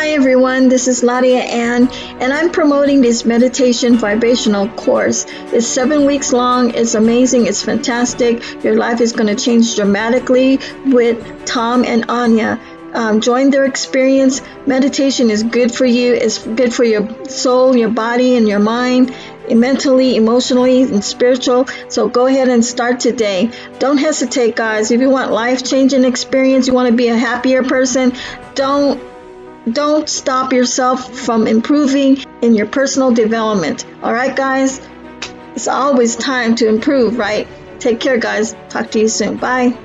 Hi everyone, this is Laudiaann, and I'm promoting this meditation vibrational course. It's seven weeks long, it's amazing, it's fantastic. Your life is going to change dramatically with Tom and Anya. Um, join their experience. Meditation is good for you, it's good for your soul, your body, and your mind mentally, emotionally, and spiritual. So go ahead and start today. Don't hesitate, guys. If you want life changing experience, you want to be a happier person, don't don't stop yourself from improving in your personal development. All right, guys? It's always time to improve, right? Take care, guys. Talk to you soon. Bye.